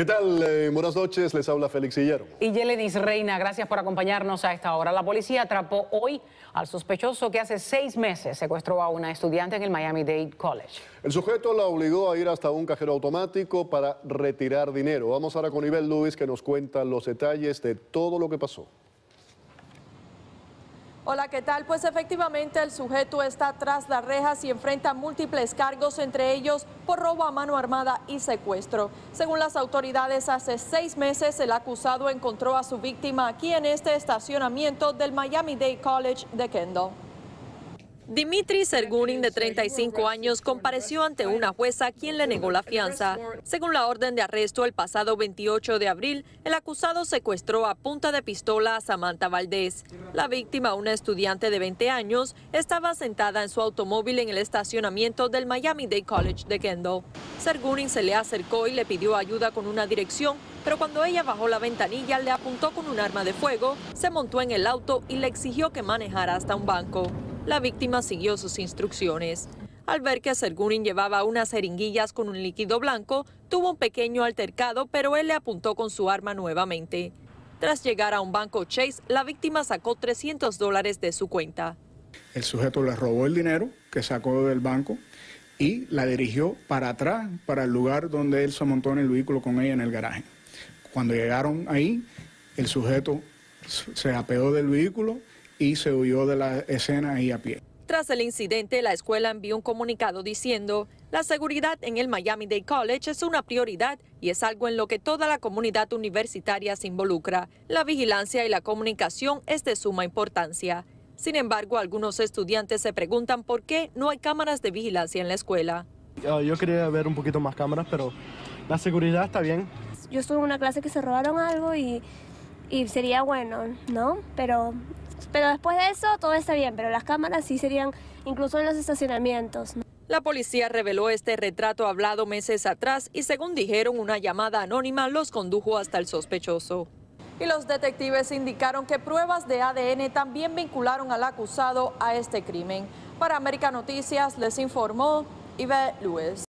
¿Qué tal? Eh, buenas noches, les habla Félix Guillermo. Y Yelenis Reina, gracias por acompañarnos a esta hora. La policía atrapó hoy al sospechoso que hace seis meses secuestró a una estudiante en el Miami-Dade College. El sujeto la obligó a ir hasta un cajero automático para retirar dinero. Vamos ahora con Ibel Luis que nos cuenta los detalles de todo lo que pasó. Hola, ¿qué tal? Pues efectivamente el sujeto está tras las rejas y enfrenta múltiples cargos, entre ellos por robo a mano armada y secuestro. Según las autoridades, hace seis meses el acusado encontró a su víctima aquí en este estacionamiento del Miami-Dade College de Kendall. Dimitri Sergunin, de 35 años, compareció ante una jueza quien le negó la fianza. Según la orden de arresto, el pasado 28 de abril, el acusado secuestró a punta de pistola a Samantha Valdés. La víctima, una estudiante de 20 años, estaba sentada en su automóvil en el estacionamiento del Miami-Dade College de Kendall. Sergunin se le acercó y le pidió ayuda con una dirección, pero cuando ella bajó la ventanilla le apuntó con un arma de fuego, se montó en el auto y le exigió que manejara hasta un banco. La víctima siguió sus instrucciones. Al ver que Sergunin llevaba unas jeringuillas con un líquido blanco, tuvo un pequeño altercado, pero él le apuntó con su arma nuevamente. Tras llegar a un banco Chase, la víctima sacó 300 dólares de su cuenta. El sujeto le robó el dinero que sacó del banco y la dirigió para atrás, para el lugar donde él se montó en el vehículo con ella en el garaje. Cuando llegaron ahí, el sujeto se apeó del vehículo y se huyó de la escena ahí a pie. Tras el incidente, la escuela envió un comunicado diciendo, la seguridad en el Miami-Dade College es una prioridad y es algo en lo que toda la comunidad universitaria se involucra. La vigilancia y la comunicación es de suma importancia. Sin embargo, algunos estudiantes se preguntan por qué no hay cámaras de vigilancia en la escuela. Yo quería ver un poquito más cámaras, pero la seguridad está bien. Yo estuve en una clase que se robaron algo y, y sería bueno, ¿no? Pero pero después de eso todo está bien, pero las cámaras sí serían incluso en los estacionamientos. La policía reveló este retrato hablado meses atrás y según dijeron una llamada anónima los condujo hasta el sospechoso. Y los detectives indicaron que pruebas de ADN también vincularon al acusado a este crimen. Para América Noticias les informó Yvette Lewis.